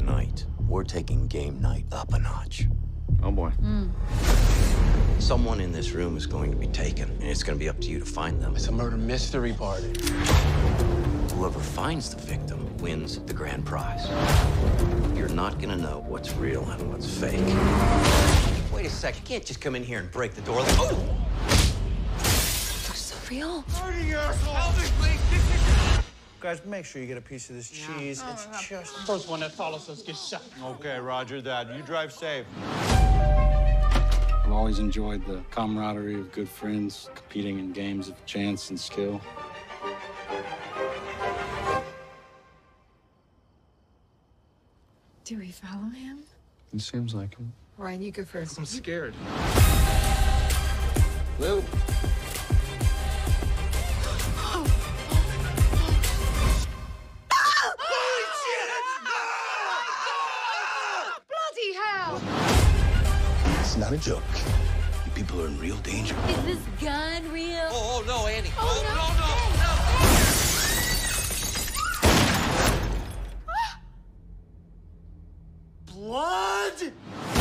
tonight, we're taking game night up a notch. Oh boy. Hmm. Someone in this room is going to be taken, and it's going to be up to you to find them. It's a murder mystery party. Whoever finds the victim wins the grand prize. You're not going to know what's real and what's fake. Wait a sec, you can't just come in here and break the door. Oh! So real? Guys, make sure you get a piece of this cheese. It's oh, just. First one that follows us gets shot. Okay, Roger that. You drive safe. I've always enjoyed the camaraderie of good friends competing in games of chance and skill. Do we follow him? It seems like him. Ryan, you go first. I'm scared. Lou. It's not a joke. You people are in real danger. Is this gun real? Oh, oh no, Annie. Oh, oh, no, no, no. Ah! Blood!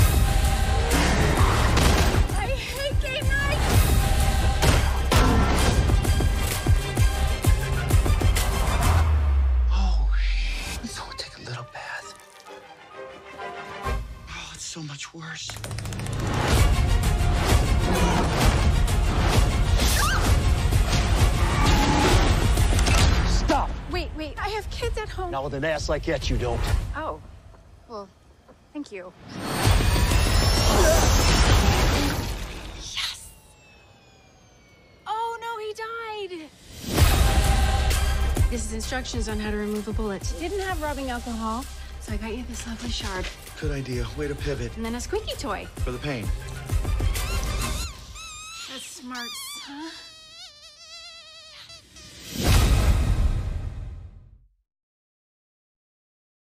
So much worse. Stop! Wait, wait, I have kids at home. Not with an ass like that, you don't. Oh. Well, thank you. Yes! Oh no, he died! This is instructions on how to remove a bullet. Didn't have rubbing alcohol, so I got you this lovely shard. Good idea. Way to pivot. And then a squeaky toy. For the pain. That's smart, huh?